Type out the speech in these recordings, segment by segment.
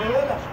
ruedas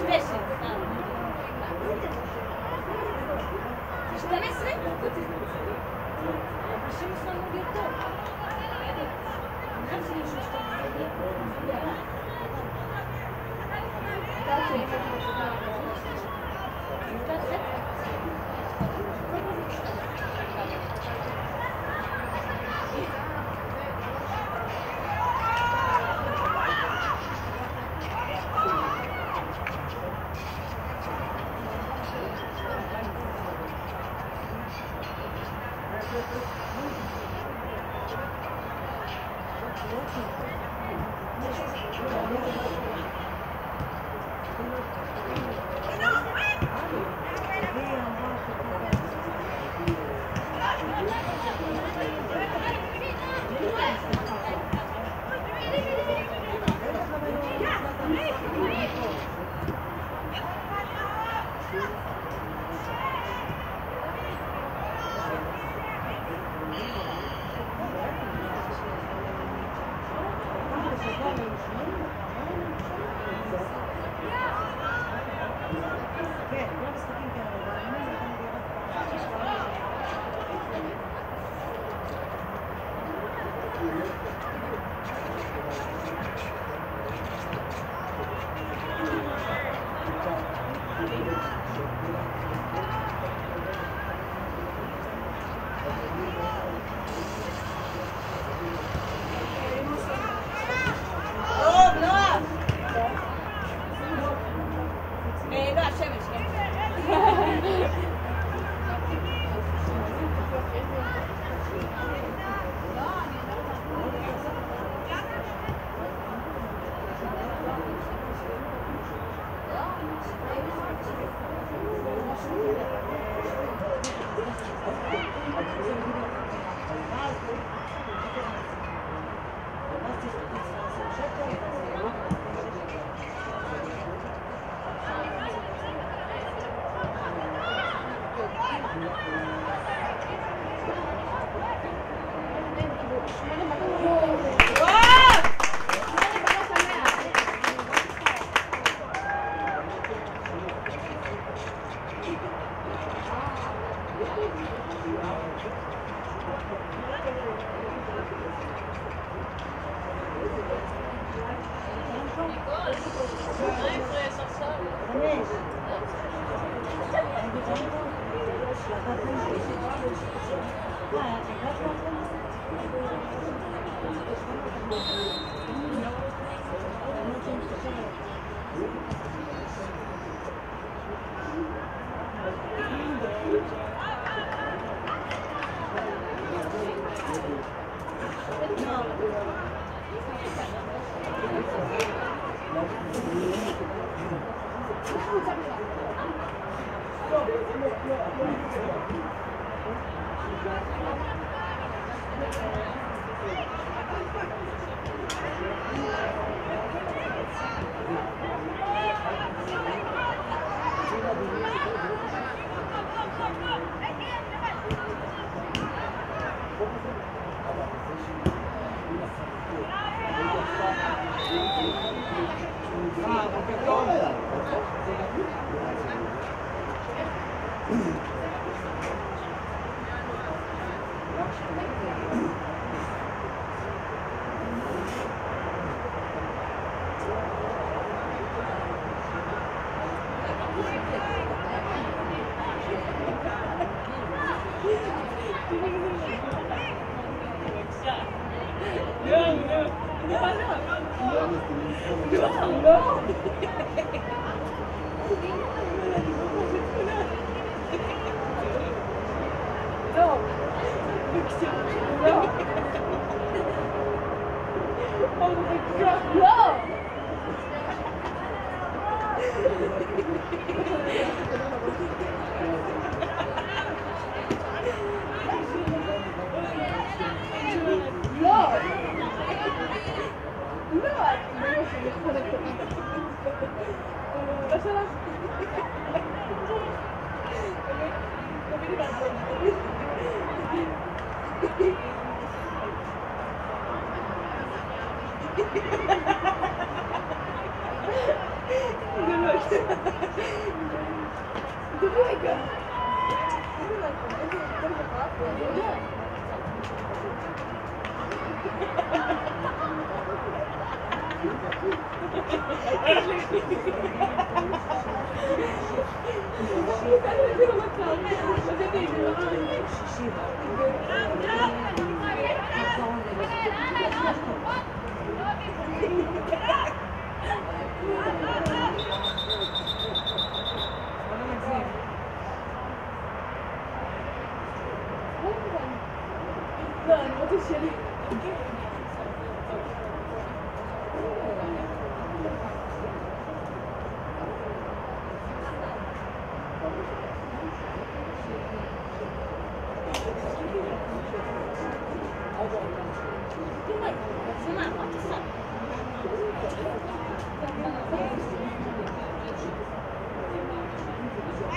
czujesz, Go, go, go, go, go! 因为吃嘛嘛得上。哎！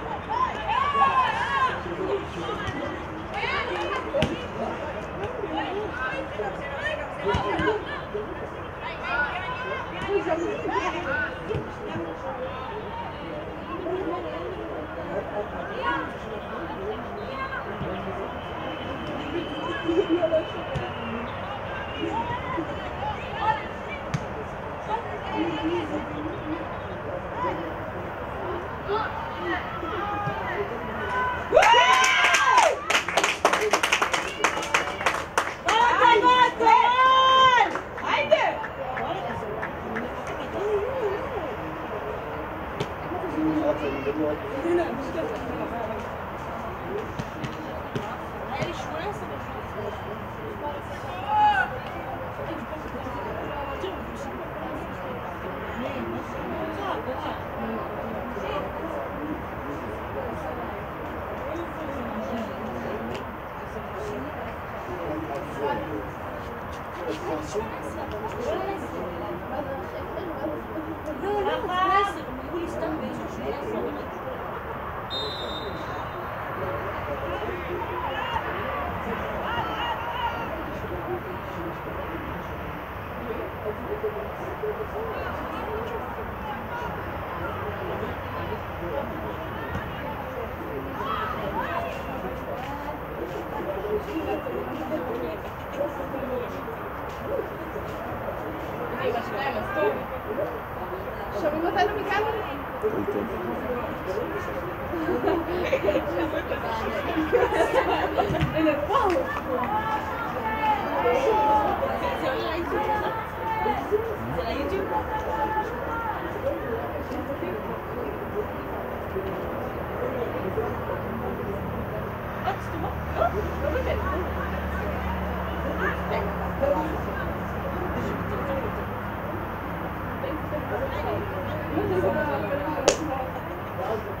Yeah.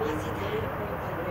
マジで。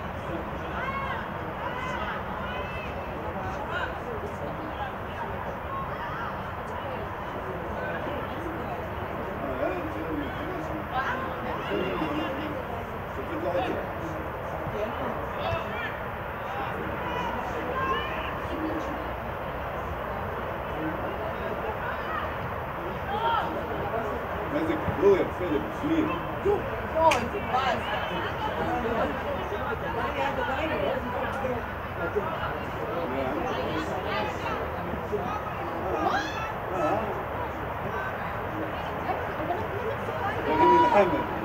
ماسك رويال فيليب سليم لكن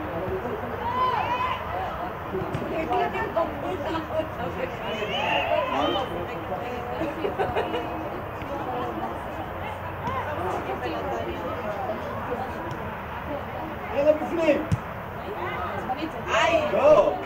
Pega é pro Felipe. É, é né? Aí. Go.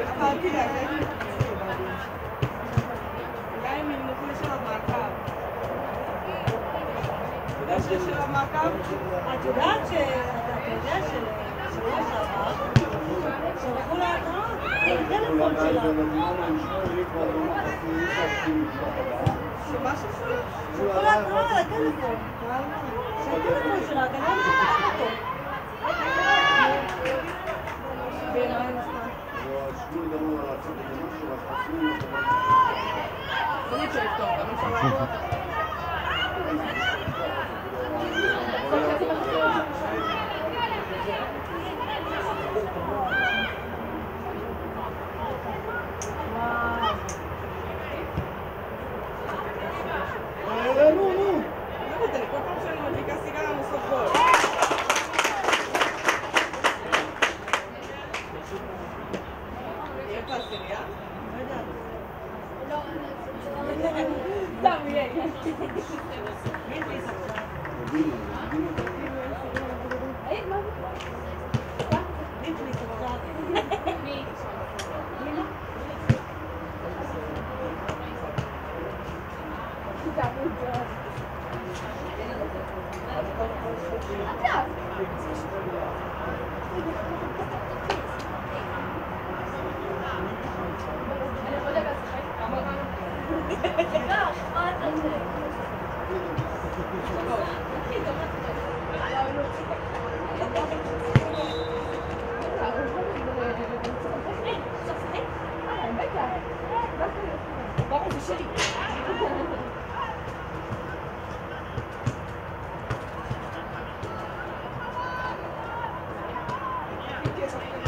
את יודעת שאתה יודע שבשבוע שעבר שלחו לה התראות, הטלפון שלה. שמה ששלחו? שלחו לה התראה על הטלפון. שהטלפון שלה, אתה לא מבין אותו. Não, não. Não, Dani, qual é o problema de castigar no socorro? Gracias. दे सकते हैं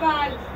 Caravan